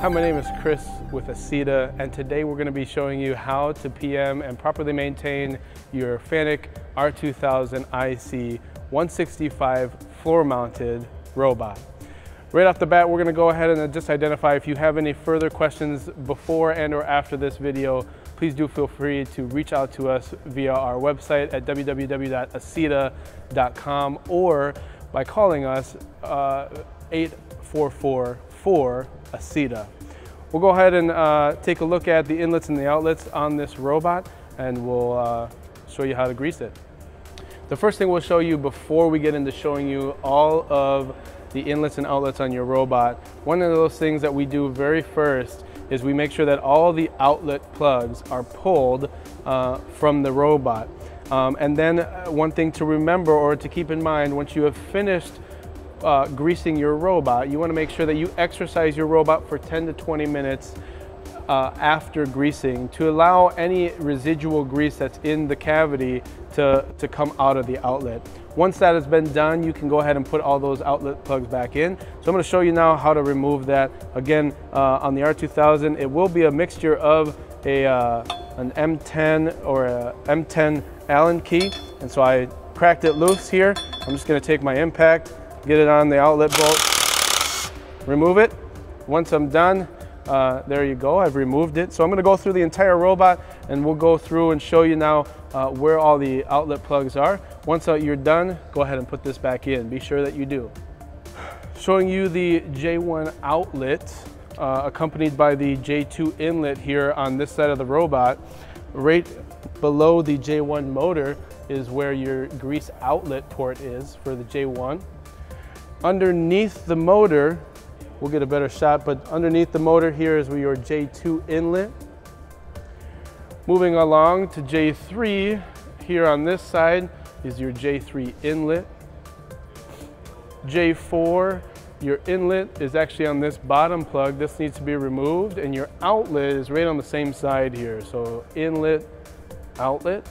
Hi, my name is Chris with Acieta, and today we're going to be showing you how to PM and properly maintain your Fanuc R2000 IC 165 floor-mounted robot. Right off the bat, we're going to go ahead and just identify if you have any further questions before and or after this video, please do feel free to reach out to us via our website at www.acieta.com or by calling us uh, 844 ACIETA. We'll go ahead and uh, take a look at the inlets and the outlets on this robot and we'll uh, show you how to grease it. The first thing we'll show you before we get into showing you all of the inlets and outlets on your robot, one of those things that we do very first is we make sure that all the outlet plugs are pulled uh, from the robot. Um, and then uh, one thing to remember or to keep in mind once you have finished uh, greasing your robot, you want to make sure that you exercise your robot for 10 to 20 minutes uh, after greasing to allow any residual grease that's in the cavity to, to come out of the outlet. Once that has been done, you can go ahead and put all those outlet plugs back in. So I'm going to show you now how to remove that. Again, uh, on the R2000, it will be a mixture of a, uh, an M10 or a M10 Allen key. And so I cracked it loose here. I'm just going to take my impact get it on the outlet bolt, remove it. Once I'm done, uh, there you go, I've removed it. So I'm gonna go through the entire robot and we'll go through and show you now uh, where all the outlet plugs are. Once uh, you're done, go ahead and put this back in. Be sure that you do. Showing you the J1 outlet uh, accompanied by the J2 inlet here on this side of the robot. Right below the J1 motor is where your grease outlet port is for the J1 underneath the motor, we'll get a better shot, but underneath the motor here is your J2 inlet. Moving along to J3, here on this side is your J3 inlet. J4, your inlet is actually on this bottom plug. This needs to be removed and your outlet is right on the same side here. So inlet, outlet.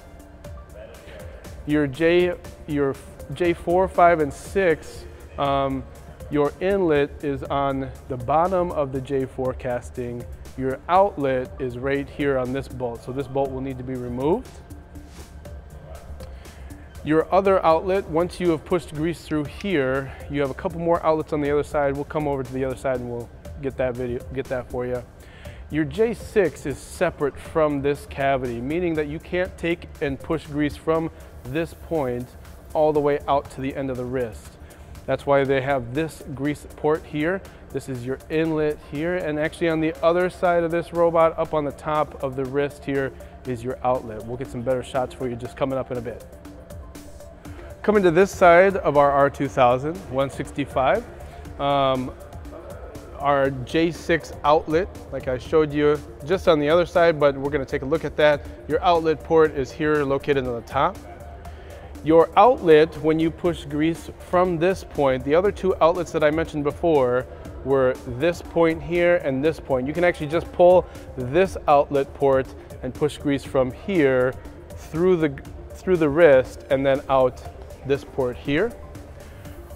Your J, your J4, 5, and 6 um, your inlet is on the bottom of the J4 casting. Your outlet is right here on this bolt. So this bolt will need to be removed. Your other outlet, once you have pushed grease through here, you have a couple more outlets on the other side. We'll come over to the other side and we'll get that video, get that for you. Your J6 is separate from this cavity, meaning that you can't take and push grease from this point all the way out to the end of the wrist. That's why they have this grease port here. This is your inlet here. And actually on the other side of this robot, up on the top of the wrist here, is your outlet. We'll get some better shots for you just coming up in a bit. Coming to this side of our R2000 165, um, our J6 outlet, like I showed you just on the other side, but we're gonna take a look at that. Your outlet port is here located on the top. Your outlet, when you push grease from this point, the other two outlets that I mentioned before were this point here and this point. You can actually just pull this outlet port and push grease from here through the, through the wrist and then out this port here.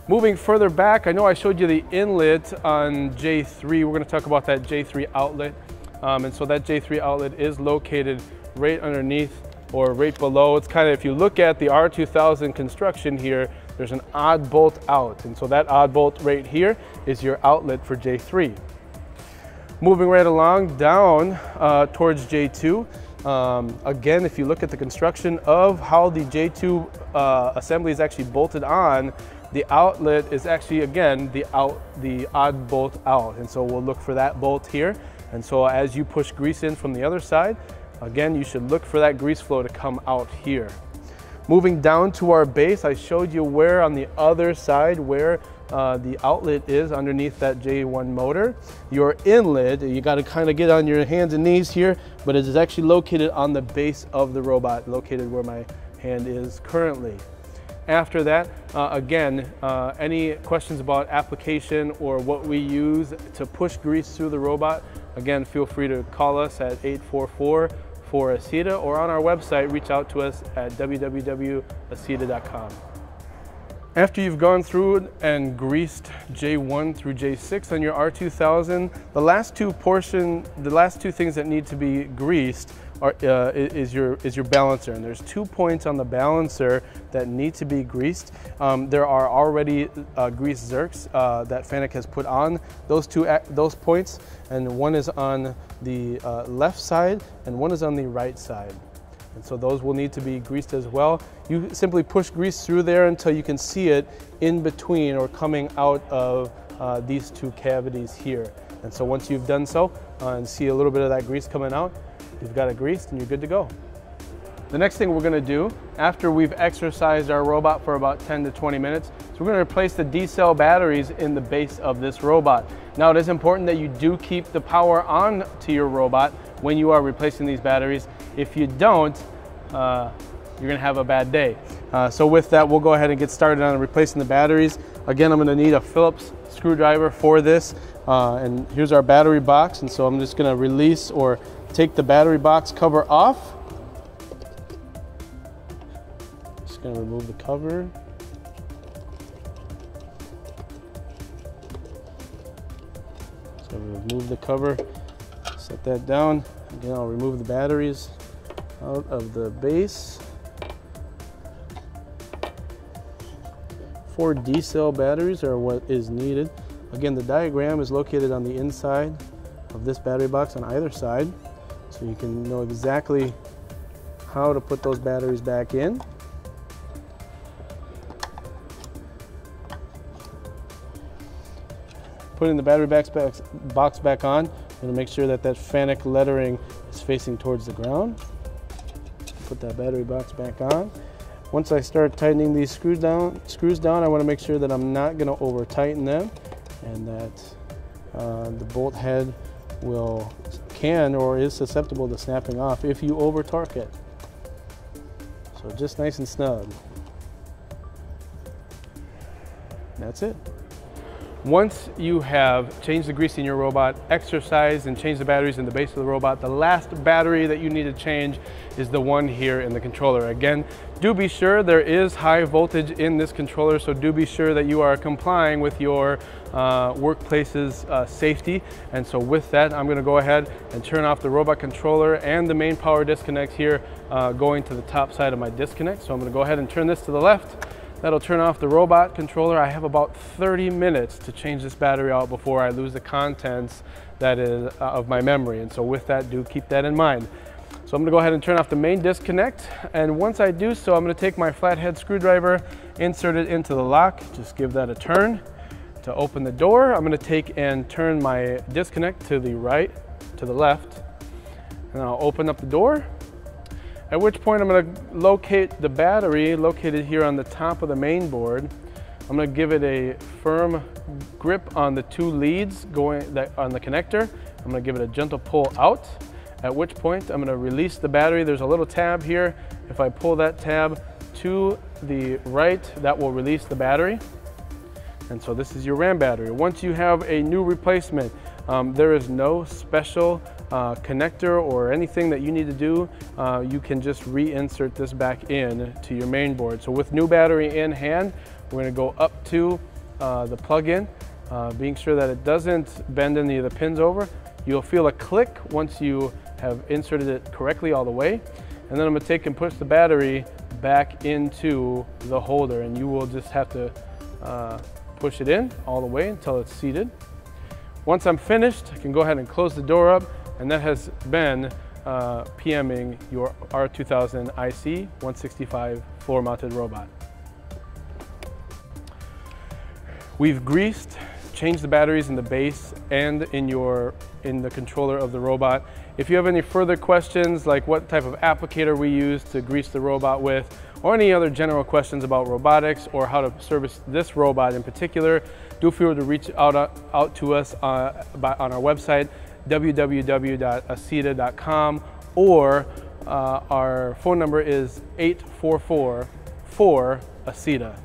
Moving further back, I know I showed you the inlet on J3. We're gonna talk about that J3 outlet. Um, and so that J3 outlet is located right underneath or right below. It's kind of, if you look at the R2000 construction here, there's an odd bolt out. And so that odd bolt right here is your outlet for J3. Moving right along down uh, towards J2, um, again, if you look at the construction of how the J2 uh, assembly is actually bolted on, the outlet is actually, again, the, out, the odd bolt out. And so we'll look for that bolt here. And so as you push grease in from the other side, Again, you should look for that grease flow to come out here. Moving down to our base, I showed you where on the other side, where uh, the outlet is underneath that J1 motor. Your inlet, you got to kind of get on your hands and knees here, but it is actually located on the base of the robot, located where my hand is currently. After that, uh, again, uh, any questions about application or what we use to push grease through the robot, again, feel free to call us at 844 for ACIETA or on our website, reach out to us at www.acieta.com. After you've gone through and greased J1 through J6 on your R2000, the last two portion, the last two things that need to be greased are, uh, is, your, is your balancer. And there's two points on the balancer that need to be greased. Um, there are already uh, greased Zerks uh, that Fanuc has put on those two those points, and one is on the uh, left side and one is on the right side. And so those will need to be greased as well. You simply push grease through there until you can see it in between or coming out of uh, these two cavities here. And so once you've done so uh, and see a little bit of that grease coming out, you've got it greased and you're good to go. The next thing we're gonna do after we've exercised our robot for about 10 to 20 minutes, is we're gonna replace the D-cell batteries in the base of this robot. Now it is important that you do keep the power on to your robot when you are replacing these batteries. If you don't, uh, you're gonna have a bad day. Uh, so with that, we'll go ahead and get started on replacing the batteries. Again, I'm gonna need a Phillips screwdriver for this. Uh, and here's our battery box. And so I'm just gonna release or take the battery box cover off. Just gonna remove the cover. So remove the cover, set that down. Again, I'll remove the batteries out of the base. Four D-cell batteries are what is needed. Again, the diagram is located on the inside of this battery box on either side. So you can know exactly how to put those batteries back in. Putting the battery box back on, I'm to make sure that that Fanuc lettering is facing towards the ground put that battery box back on. Once I start tightening these screws down, screws down, I want to make sure that I'm not going to over tighten them and that uh, the bolt head will can or is susceptible to snapping off if you over torque it. So just nice and snug. That's it. Once you have changed the grease in your robot, exercised and changed the batteries in the base of the robot, the last battery that you need to change is the one here in the controller. Again, do be sure there is high voltage in this controller, so do be sure that you are complying with your uh, workplace's uh, safety. And so with that, I'm gonna go ahead and turn off the robot controller and the main power disconnect here uh, going to the top side of my disconnect. So I'm gonna go ahead and turn this to the left That'll turn off the robot controller. I have about 30 minutes to change this battery out before I lose the contents that is uh, of my memory. And so with that, do keep that in mind. So I'm gonna go ahead and turn off the main disconnect. And once I do so, I'm gonna take my flathead screwdriver, insert it into the lock, just give that a turn. To open the door, I'm gonna take and turn my disconnect to the right, to the left, and I'll open up the door at which point I'm going to locate the battery located here on the top of the main board. I'm going to give it a firm grip on the two leads going that, on the connector. I'm going to give it a gentle pull out, at which point I'm going to release the battery. There's a little tab here. If I pull that tab to the right, that will release the battery. And so this is your RAM battery. Once you have a new replacement, um, there is no special uh, connector or anything that you need to do, uh, you can just reinsert this back in to your main board. So with new battery in hand, we're gonna go up to uh, the plug-in, uh, being sure that it doesn't bend any of the pins over. You'll feel a click once you have inserted it correctly all the way. And then I'm gonna take and push the battery back into the holder and you will just have to uh, push it in all the way until it's seated. Once I'm finished, I can go ahead and close the door up and that has been uh, PMing your R2000 IC 165 floor mounted robot. We've greased, changed the batteries in the base and in your in the controller of the robot. If you have any further questions like what type of applicator we use to grease the robot with or any other general questions about robotics or how to service this robot in particular, do feel free to reach out, out to us uh, by, on our website www.acieta.com or uh, our phone number is 844 4 ACIETA.